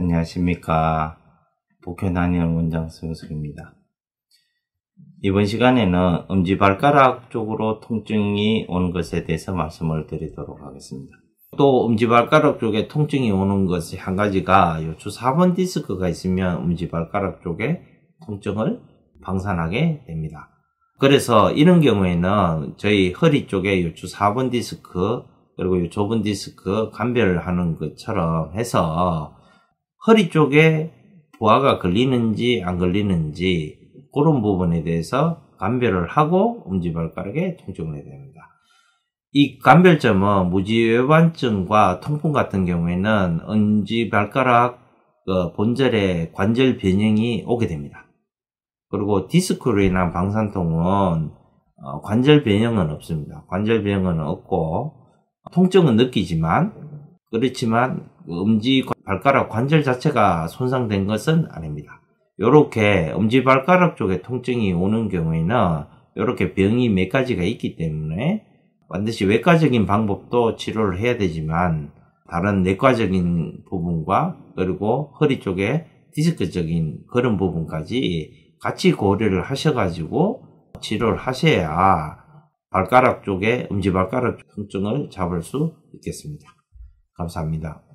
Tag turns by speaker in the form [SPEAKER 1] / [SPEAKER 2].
[SPEAKER 1] 안녕하십니까. 복현 한의원 원장 서영석입니다. 이번 시간에는 엄지발가락 쪽으로 통증이 오는 것에 대해서 말씀을 드리도록 하겠습니다. 또 엄지발가락 쪽에 통증이 오는 것이 한 가지가 요추 4번 디스크가 있으면 엄지발가락 쪽에 통증을 방산하게 됩니다. 그래서 이런 경우에는 저희 허리 쪽에 요추 4번 디스크 그리고 이 좁은 디스크 감별하는 것처럼 해서 허리 쪽에 부하가 걸리는지 안 걸리는지 그런 부분에 대해서 감별을 하고 엄지발가락에 통증을 해야 됩니다. 이 감별점은 무지외반증과 통풍 같은 경우에는 엄지발가락 그 본절에 관절 변형이 오게 됩니다. 그리고 디스크로 인한 방산통은 어, 관절 변형은 없습니다. 관절 변형은 없고 통증은 느끼지만 그렇지만 엄지 발가락 관절 자체가 손상된 것은 아닙니다. 이렇게 엄지 발가락 쪽에 통증이 오는 경우에는 이렇게 병이 몇 가지가 있기 때문에 반드시 외과적인 방법도 치료를 해야 되지만 다른 내과적인 부분과 그리고 허리 쪽에 디스크적인 그런 부분까지 같이 고려를 하셔가지고 치료를 하셔야 발가락 쪽에 엄지발가락 통증을 잡을 수 있겠습니다. 감사합니다.